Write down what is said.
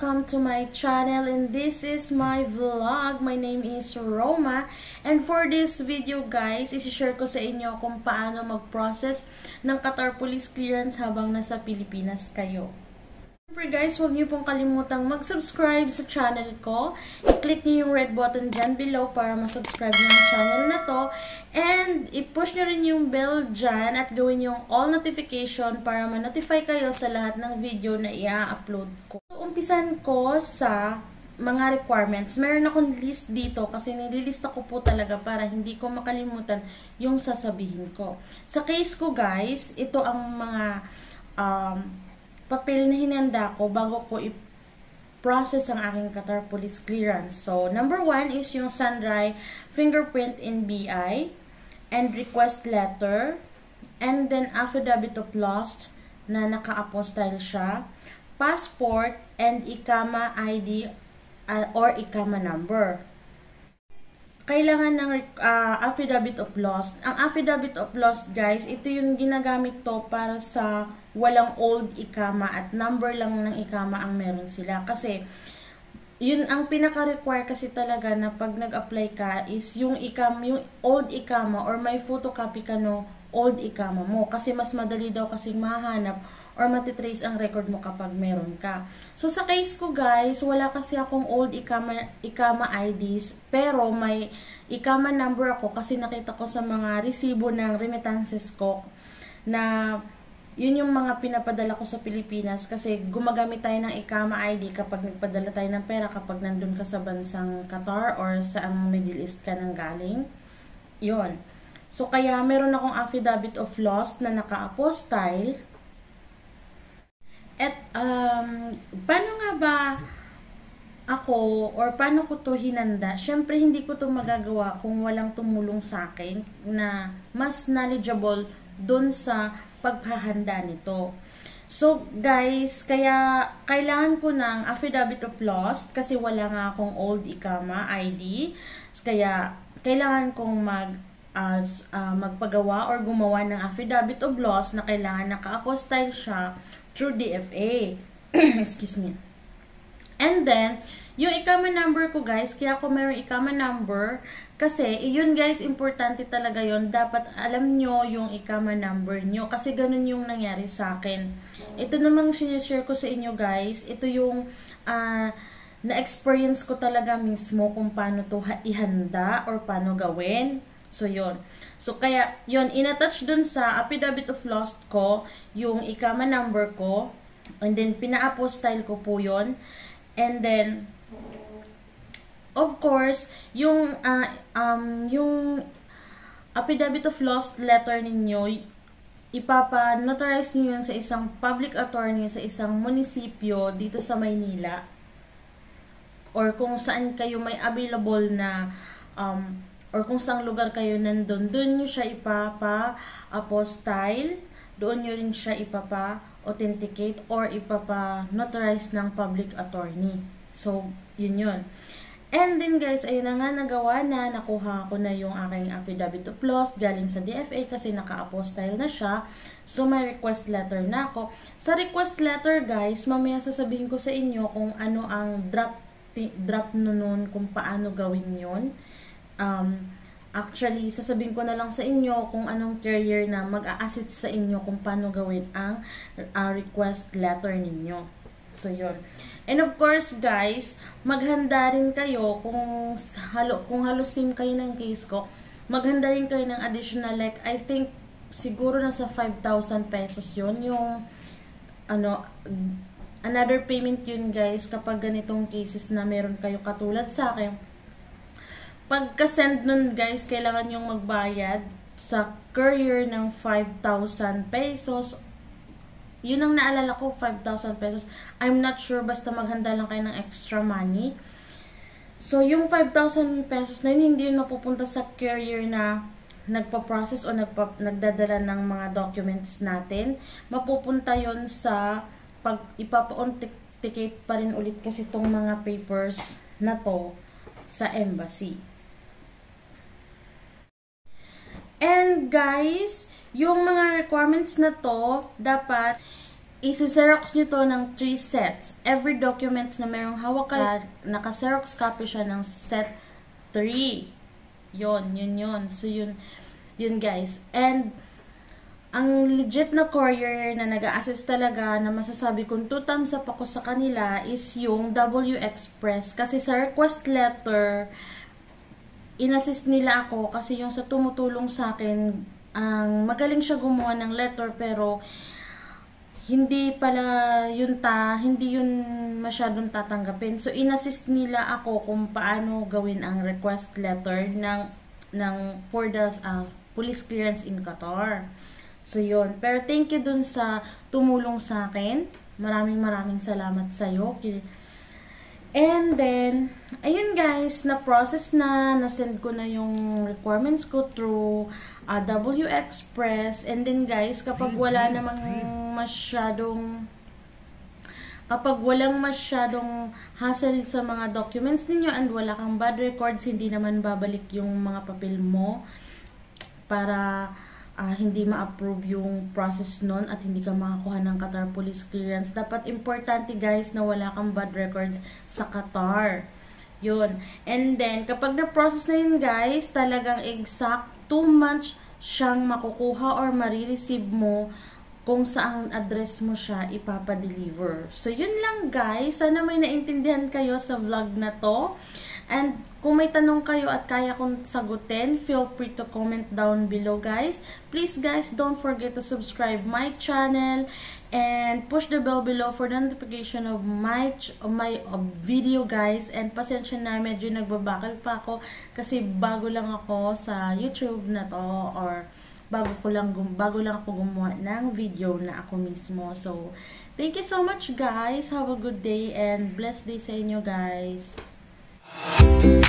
Welcome to my channel and this is my vlog. My name is Roma and for this video guys, isi-share ko sa inyo kung paano mag-process ng Qatar Police Clearance habang nasa Pilipinas kayo. Siyempre guys, huwag niyo pong kalimutang mag-subscribe sa channel ko. I-click niyo yung red button dyan below para ma-subscribe niyo yung channel na to. And i-push niyo rin yung bell dyan at gawin yung all notification para ma-notify kayo sa lahat ng video na i-upload ko. Umpisan ko sa mga requirements. Meron akong list dito kasi nililista ko po talaga para hindi ko makalimutan yung sasabihin ko. Sa case ko guys, ito ang mga um, papel na hinanda ko bago ko i-process ang aking Qatar Police Clearance. So, number one is yung Sandrai fingerprint in BI and request letter and then affidavit of lost na naka-apostyle siya, passport, and ikama ID uh, or ikama number. Kailangan ng uh, affidavit of lost. Ang affidavit of lost, guys, ito yung ginagamit to para sa walang old ikama at number lang ng ikama ang meron sila. Kasi, yun ang pinaka-require kasi talaga na pag nag-apply ka is yung ikam, yung old ikama or may photocopy ka no old ikama mo. Kasi mas madali daw kasi mahanap or matitrace ang record mo kapag meron ka. So, sa case ko guys, wala kasi akong old ikama, ikama IDs, pero may ikama number ako kasi nakita ko sa mga resibo ng remittances ko na yun yung mga pinapadala ko sa Pilipinas kasi gumagamit tayo ng ikama ID kapag nagpadala tayo ng pera kapag nandun ka sa bansang Qatar or sa Middle East ka nang galing. Yun. So, kaya meron akong affidavit of loss na naka-apostyle at um, paano nga ba ako or paano ko to hinanda? Syempre hindi ko to magagawa kung walang tumulong sa akin na mas knowledgeable doon sa paghahanda nito. So, guys, kaya kailangan ko ng affidavit of loss kasi wala nga akong old ikama ID. Kaya, kailangan kong mag uh, uh, magpagawa or gumawa ng affidavit of loss na kailangan naka-apostyle siya through DFA. Excuse me. And then, yung ikama number ko guys, kaya ako meron ikama number, kasi yun guys, importante talaga yon Dapat alam nyo yung ikama number nyo. Kasi ganun yung nangyari sa akin. Ito namang sinishare ko sa inyo guys. Ito yung uh, na-experience ko talaga mismo kung paano to ihanda or paano gawin. So, yun. So, kaya, yun, inattach dun sa affidavit of lost ko, yung ikama number ko, and then, pina-apostyle ko po yun. And then, of course, yung, uh, um, yung affidavit of lost letter ninyo, ipapa-notarize niyo yun sa isang public attorney sa isang munisipyo dito sa Maynila or kung saan kayo may available na um, or kung saan lugar kayo nandun, doon nyo siya ipapa-apostyle, doon nyo rin siya ipapa-authenticate or ipapa-notarize ng public attorney. So, yun yun. And then guys, ayun na nga nagawa na, nakuha ko na yung aking affidavit of loss galing sa DFA kasi naka-apostyle na siya. So may request letter na ako. Sa request letter guys, mamaya sasabihin ko sa inyo kung ano ang draft, draft nun, kung paano gawin yon um, actually, sasabihin ko na lang sa inyo kung anong carrier na mag-a-assist sa inyo kung paano gawin ang uh, request letter ninyo. So, yun. And of course, guys, maghanda rin kayo kung, halo, kung halusin kayo ng case ko, maghanda rin kayo ng additional, like, I think, siguro nasa 5,000 pesos yun, yung, ano, another payment yun, guys, kapag ganitong cases na meron kayo katulad sa akin, Pagka-send nun guys, kailangan yung magbayad sa courier ng 5,000 pesos. Yun ang naalala ko, 5,000 pesos. I'm not sure, basta maghanda lang kayo ng extra money. So, yung 5,000 pesos na yun, hindi yun napupunta sa courier na nagpa-process o nagpa, nagdadala ng mga documents natin. Mapupunta yon sa pag ipapa-authenticate pa rin ulit kasi itong mga papers na to sa embassy. And guys, yung mga requirements na to, dapat isi-xerox nyo to ng 3 sets. Every documents na merong hawak ka, naka-xerox copy siya ng set 3. Yon, yun yun. So, yun, yun guys. And, ang legit na courier na nag assist talaga na masasabi kong two thumbs up ako sa kanila is yung W Express. Kasi sa request letter, inassist nila ako kasi yung sa tumutulong sa akin, ang magaling siya gumawa ng letter pero hindi pala yun ta, hindi yun masyadong tatanggapin. So, inassist nila ako kung paano gawin ang request letter ng, ng for the uh, police clearance in Qatar. So, yun. Pero thank you dun sa tumulong sa akin. Maraming maraming salamat sa'yo. And then, ayun guys, na-process na, na-send ko na yung requirements ko through uh, W Express. And then guys, kapag wala namang masyadong kapag walang masyadong hassle sa mga documents ninyo and wala kang bad records, hindi naman babalik yung mga papel mo para uh, hindi ma-approve yung process nun at hindi ka makakuha ng Qatar Police Clearance. Dapat importante guys na wala kang bad records sa Qatar. Yun. And then, kapag na-process na yun guys, talagang exact 2 months siyang makukuha or marireceive mo kung saan address mo siya ipapadeliver. So, yun lang guys. Sana may naintindihan kayo sa vlog na to. And kung may tanong kayo at kaya kong sagutin, feel free to comment down below guys. Please guys, don't forget to subscribe my channel and push the bell below for the notification of my of my of video guys. And pasensya na, medyo nagbabakal pa ako kasi bago lang ako sa YouTube na to or bago ko lang bago lang ako gumawa ng video na ako mismo. So, thank you so much guys. Have a good day and blessed day sa inyo guys. You.